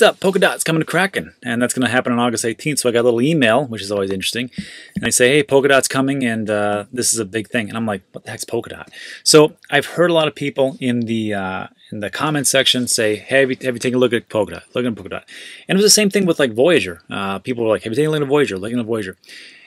Next up, Polkadot's coming to Kraken, and that's going to happen on August 18th. So I got a little email, which is always interesting, and they say, "Hey, Polkadot's coming, and uh, this is a big thing." And I'm like, "What the heck's Polkadot?" So I've heard a lot of people in the uh, in the comment section say, "Hey, have you, have you taken a look at Polkadot? Look at Polkadot." And it was the same thing with like Voyager. Uh, people were like, "Have you taken a look at Voyager? Look at Voyager."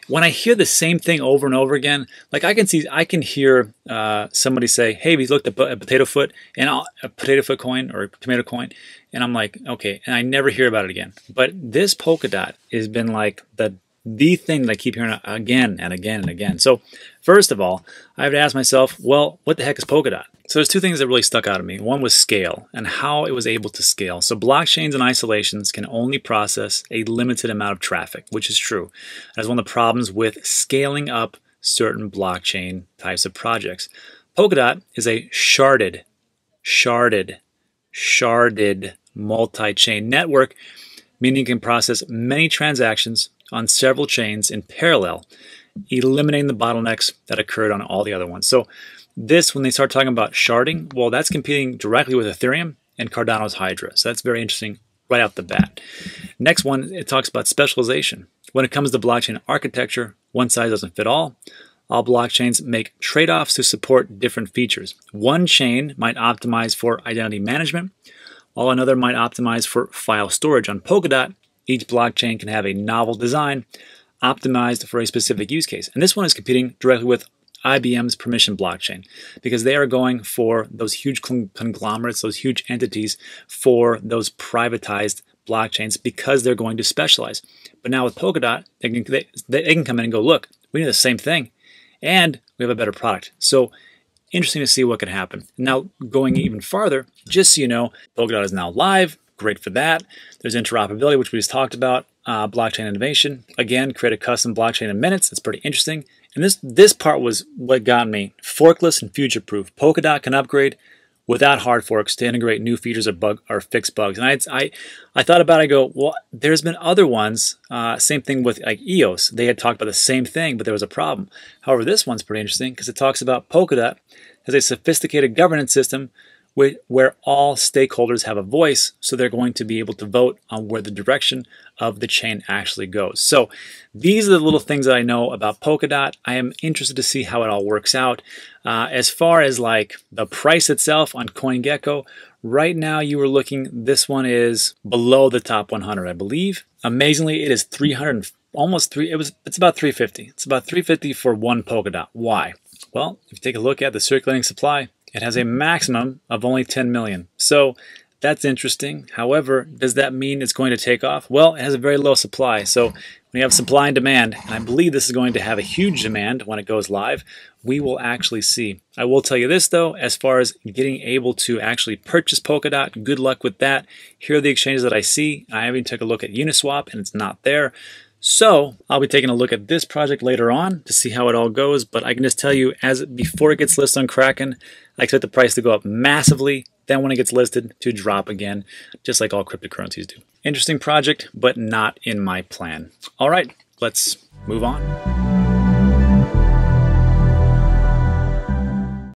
When I hear the same thing over and over again, like I can see, I can hear uh, somebody say, "Hey, we looked at a potato foot and I'll, a potato foot coin or a tomato coin," and I'm like, "Okay," and I never hear about it again. But this Polkadot has been like the the thing that I keep hearing again and again and again. So, first of all, I have to ask myself, well, what the heck is Polkadot? So there's two things that really stuck out to me. One was scale and how it was able to scale. So blockchains and isolations can only process a limited amount of traffic, which is true. That's one of the problems with scaling up certain blockchain types of projects. Polkadot is a sharded, sharded, sharded multi-chain network, meaning it can process many transactions on several chains in parallel, eliminating the bottlenecks that occurred on all the other ones. So this, when they start talking about sharding, well, that's competing directly with Ethereum and Cardano's Hydra. So that's very interesting right out the bat. Next one, it talks about specialization. When it comes to blockchain architecture, one size doesn't fit all. All blockchains make trade-offs to support different features. One chain might optimize for identity management, while another might optimize for file storage. On Polkadot, each blockchain can have a novel design optimized for a specific use case. And this one is competing directly with IBM's permission blockchain because they are going for those huge conglomerates, those huge entities for those privatized blockchains because they're going to specialize. But now with Polkadot, they can, they, they can come in and go, look, we do the same thing and we have a better product. So interesting to see what can happen. Now, going even farther, just so you know, Polkadot is now live. Great for that. There's interoperability, which we just talked about. Uh, blockchain innovation. Again, create a custom blockchain in minutes. That's pretty interesting. And this this part was what got me. Forkless and future-proof. Polkadot can upgrade without hard forks to integrate new features or bug or fix bugs. And I, I, I thought about it. I go, well, there's been other ones. Uh, same thing with like EOS. They had talked about the same thing, but there was a problem. However, this one's pretty interesting because it talks about Polkadot as a sophisticated governance system where all stakeholders have a voice, so they're going to be able to vote on where the direction of the chain actually goes. So these are the little things that I know about Polkadot. I am interested to see how it all works out. Uh, as far as like the price itself on CoinGecko, right now you were looking, this one is below the top 100, I believe. Amazingly, it is 300, almost three, it was, it's about 350. It's about 350 for one Polkadot. Why? Well, if you take a look at the circulating supply, it has a maximum of only 10 million. So that's interesting. However, does that mean it's going to take off? Well, it has a very low supply. So when you have supply and demand, and I believe this is going to have a huge demand when it goes live, we will actually see. I will tell you this though, as far as getting able to actually purchase Polkadot, good luck with that. Here are the exchanges that I see. I haven't even took a look at Uniswap and it's not there. So I'll be taking a look at this project later on to see how it all goes, but I can just tell you as before it gets listed on Kraken, I expect the price to go up massively, then when it gets listed to drop again, just like all cryptocurrencies do. Interesting project, but not in my plan. All right, let's move on.